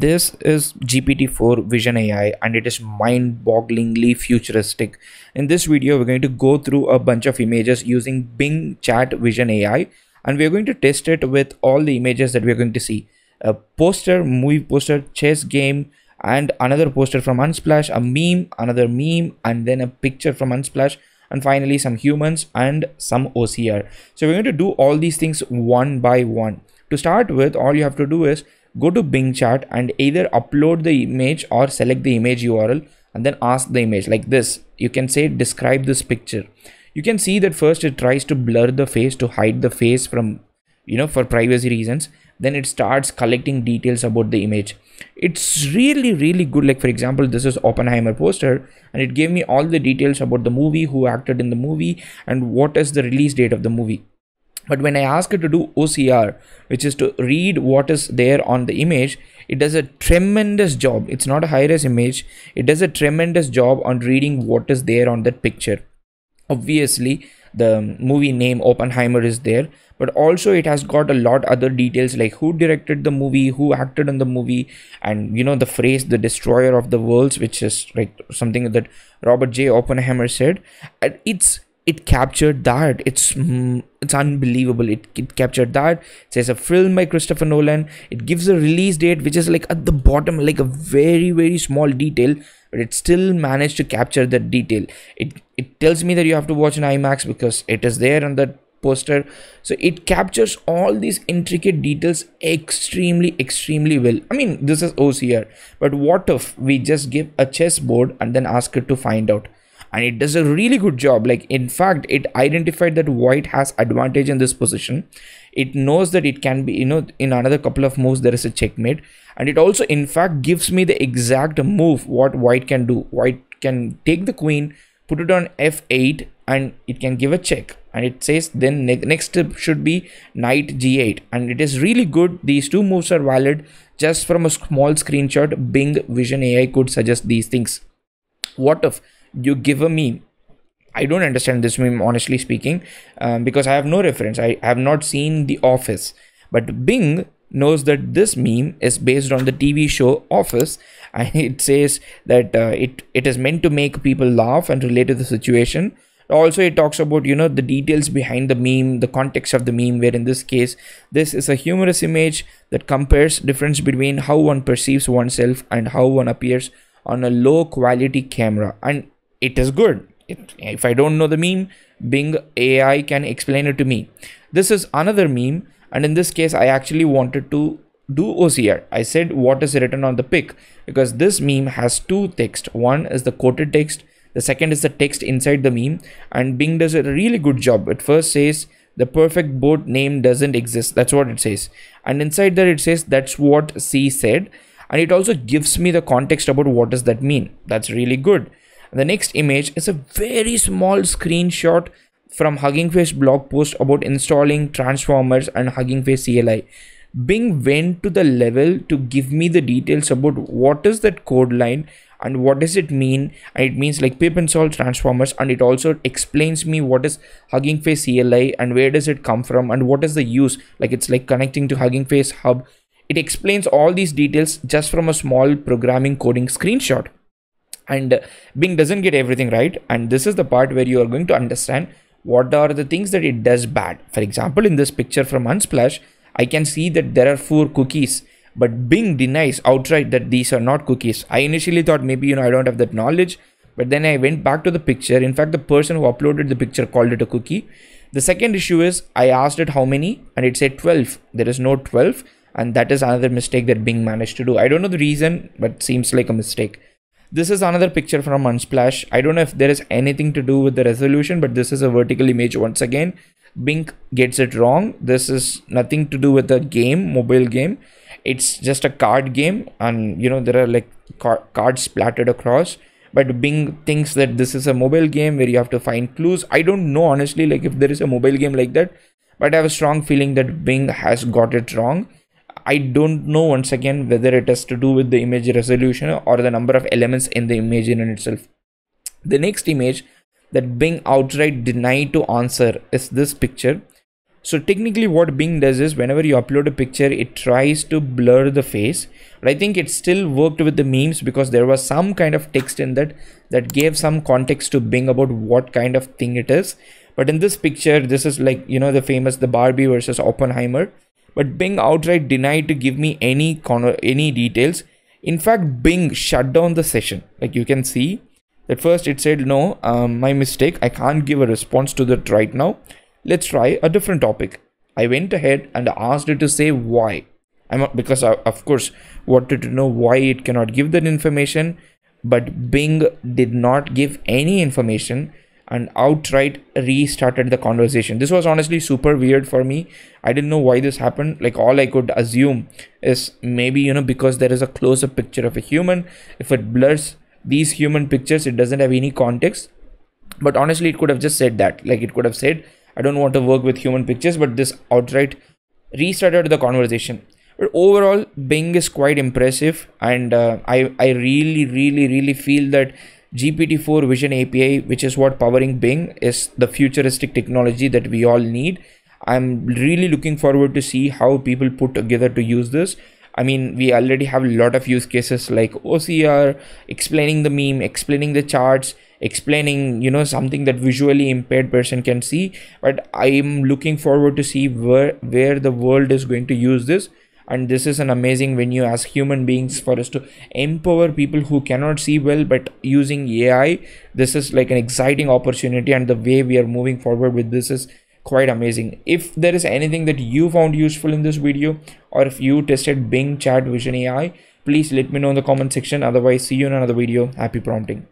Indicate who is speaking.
Speaker 1: this is GPT-4 Vision AI and it is mind-bogglingly futuristic. In this video, we're going to go through a bunch of images using Bing Chat Vision AI and we're going to test it with all the images that we're going to see. A poster, movie poster, chess game, and another poster from Unsplash, a meme, another meme, and then a picture from Unsplash, and finally some humans and some OCR. So we're going to do all these things one by one. To start with, all you have to do is go to Bing chat and either upload the image or select the image URL and then ask the image like this. You can say describe this picture. You can see that first it tries to blur the face to hide the face from you know for privacy reasons then it starts collecting details about the image it's really really good like for example this is oppenheimer poster and it gave me all the details about the movie who acted in the movie and what is the release date of the movie but when i ask it to do ocr which is to read what is there on the image it does a tremendous job. It's not a high res image. It does a tremendous job on reading what is there on that picture. Obviously the movie name oppenheimer is there but also it has got a lot other details like who directed the movie who acted in the movie and you know the phrase the destroyer of the worlds which is like something that robert j. Oppenheimer said. And it's it captured that. It's mm, it's unbelievable. It, it captured that. It says a film by christopher nolan. It gives a release date which is like at the bottom like a very very small detail but it still managed to capture that detail. It it tells me that you have to watch an imax because it is there on the poster. So it captures all these intricate details extremely extremely well. I mean this is ocr but what if we just give a chessboard and then ask it to find out and it does a really good job. Like in fact it identified that white has advantage in this position. It knows that it can be you know in another couple of moves there is a checkmate. And it also in fact gives me the exact move what white can do. White can take the queen put it on f8 and it can give a check. And it says then ne next step should be knight g8 and it is really good. These two moves are valid. Just from a small screenshot bing vision ai could suggest these things. What if you give a meme I don't understand this meme honestly speaking um, because I have no reference. I have not seen The Office, but Bing knows that this meme is based on the TV show Office, and it says that uh, it it is meant to make people laugh and relate to the situation. Also, it talks about you know the details behind the meme, the context of the meme. Where in this case, this is a humorous image that compares difference between how one perceives oneself and how one appears on a low quality camera, and it is good. It, if I don't know the meme, Bing AI can explain it to me. This is another meme, and in this case, I actually wanted to do OCR. I said what is written on the pic because this meme has two text. One is the quoted text, the second is the text inside the meme, and Bing does a really good job. It first says the perfect boat name doesn't exist. That's what it says, and inside there it says that's what C said, and it also gives me the context about what does that mean. That's really good the next image is a very small screenshot from Hugging Face blog post about installing transformers and Hugging Face CLI. Bing went to the level to give me the details about what is that code line and what does it mean. And it means like pip install transformers and it also explains me what is hugging face cli and where does it come from and what is the use. Like it's like connecting to hugging face hub. It explains all these details just from a small programming coding screenshot and bing doesn't get everything right. And this is the part where you are going to understand what are the things that it does bad. For example in this picture from unsplash i can see that there are four cookies. But bing denies outright that these are not cookies. I initially thought maybe you know i don't have that knowledge. But then i went back to the picture. In fact the person who uploaded the picture called it a cookie. The second issue is i asked it how many and it said 12 there is no 12 and that is another mistake that bing managed to do. I don't know the reason but seems like a mistake this is another picture from Unsplash. I don't know if there is anything to do with the resolution, but this is a vertical image once again. Bing gets it wrong. This is nothing to do with the game, mobile game. It's just a card game, and you know there are like car cards splattered across. But Bing thinks that this is a mobile game where you have to find clues. I don't know honestly, like if there is a mobile game like that, but I have a strong feeling that Bing has got it wrong I don't know once again whether it has to do with the image resolution or the number of elements in the image in itself. The next image that Bing outright denied to answer is this picture. so technically what bing does is whenever you upload a picture it tries to blur the face but i think it still worked with the memes because there was some kind of text in that that gave some context to bing about what kind of thing it is but in this picture this is like you know the famous the barbie versus oppenheimer but bing outright denied to give me any con- any details. In fact bing shut down the session. Like you can see at first it said no um, my mistake. I can't give a response to that right now. Let's try a different topic. I went ahead and asked it to say why. I'm because I, of course wanted to know why it cannot give that information. But bing did not give any information and outright restarted the conversation. This was honestly super weird for me. I didn't know why this happened. Like all i could assume is maybe you know because there is a close-up picture of a human. If it blurs these human pictures it doesn't have any context. But honestly it could have just said that. Like it could have said i don't want to work with human pictures but this outright restarted the conversation. But overall bing is quite impressive and uh, i i really really really feel that gpt-4 vision api which is what powering bing is the futuristic technology that we all need i'm really looking forward to see how people put together to use this I mean, we already have a lot of use cases like OCR, explaining the meme, explaining the charts, explaining, you know, something that visually impaired person can see. But I'm looking forward to see where where the world is going to use this. And this is an amazing venue as human beings for us to empower people who cannot see well, but using AI. This is like an exciting opportunity, and the way we are moving forward with this is quite amazing. If there is anything that you found useful in this video or if you tested bing chat vision ai please let me know in the comment section. Otherwise see you in another video. Happy prompting